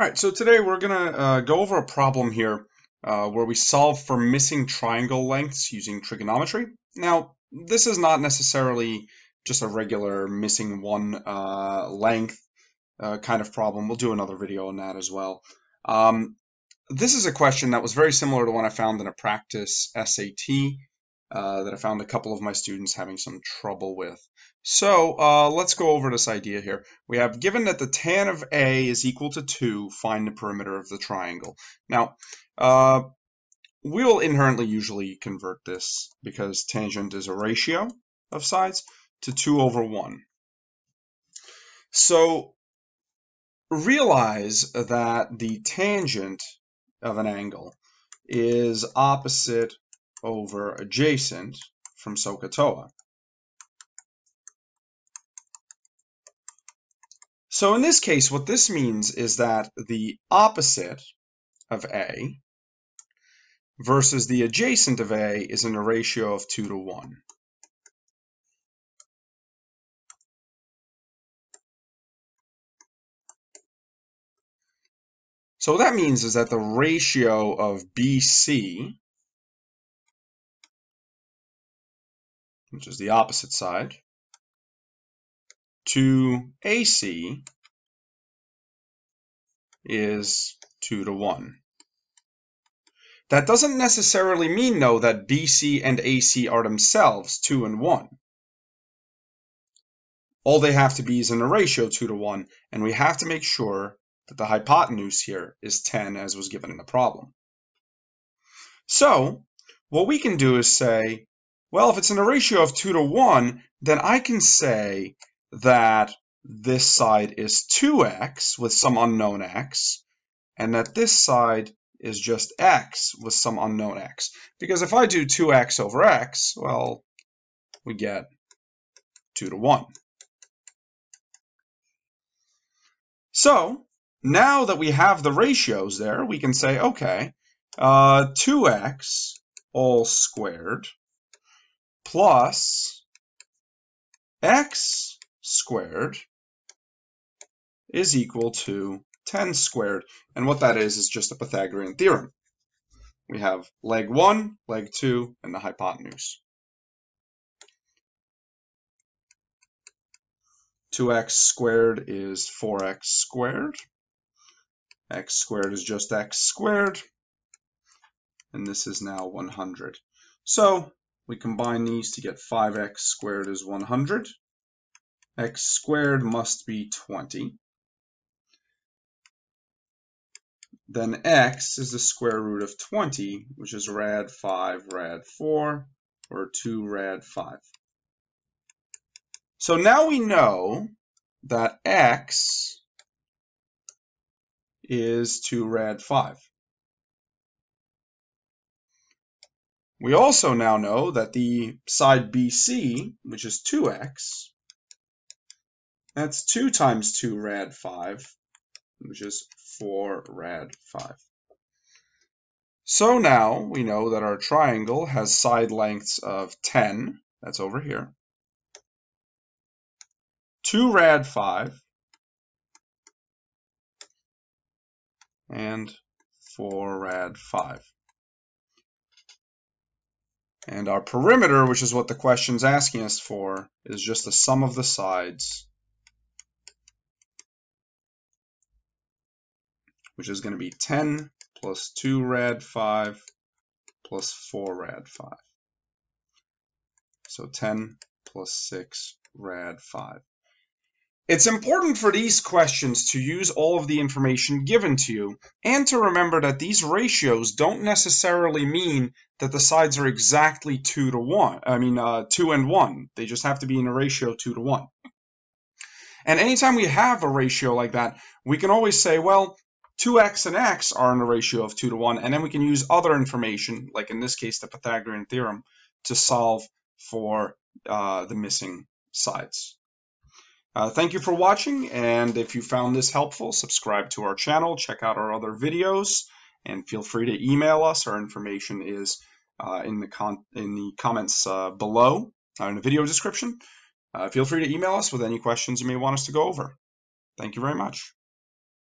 All right, so today we're going to uh, go over a problem here uh, where we solve for missing triangle lengths using trigonometry. Now, this is not necessarily just a regular missing one uh, length uh, kind of problem. We'll do another video on that as well. Um, this is a question that was very similar to one I found in a practice SAT uh, that I found a couple of my students having some trouble with. So uh, let's go over this idea here. We have given that the tan of A is equal to 2, find the perimeter of the triangle. Now, uh, we will inherently usually convert this because tangent is a ratio of sides to 2 over 1. So realize that the tangent of an angle is opposite over adjacent from SOHCAHTOA. So in this case, what this means is that the opposite of A versus the adjacent of A is in a ratio of 2 to 1. So what that means is that the ratio of BC, which is the opposite side, to AC is 2 to 1. That doesn't necessarily mean, though, that BC and AC are themselves 2 and 1. All they have to be is in a ratio 2 to 1, and we have to make sure that the hypotenuse here is 10 as was given in the problem. So, what we can do is say, well, if it's in a ratio of 2 to 1, then I can say that this side is 2x with some unknown x, and that this side is just x with some unknown x. Because if I do 2x over x, well, we get 2 to 1. So now that we have the ratios there, we can say, okay, uh, 2x all squared plus x squared is equal to 10 squared. And what that is, is just a Pythagorean theorem. We have leg 1, leg 2, and the hypotenuse. 2x squared is 4x squared. x squared is just x squared. And this is now 100. So we combine these to get 5x squared is 100 x squared must be 20. Then x is the square root of 20, which is rad 5 rad 4, or 2 rad 5. So now we know that x is 2 rad 5. We also now know that the side BC, which is 2x, that's 2 times 2 rad 5, which is 4 rad 5. So now we know that our triangle has side lengths of 10, that's over here, 2 rad 5, and 4 rad 5. And our perimeter, which is what the question's asking us for, is just the sum of the sides which is going to be 10 plus 2 rad 5 plus 4 rad 5. So 10 plus 6 rad 5. It's important for these questions to use all of the information given to you and to remember that these ratios don't necessarily mean that the sides are exactly 2 to 1. I mean, uh, 2 and 1. They just have to be in a ratio 2 to 1. And anytime we have a ratio like that, we can always say, well, 2x and x are in a ratio of 2 to 1, and then we can use other information, like in this case the Pythagorean theorem, to solve for uh, the missing sides. Uh, thank you for watching, and if you found this helpful, subscribe to our channel, check out our other videos, and feel free to email us. Our information is uh, in, the in the comments uh, below, uh, in the video description. Uh, feel free to email us with any questions you may want us to go over. Thank you very much.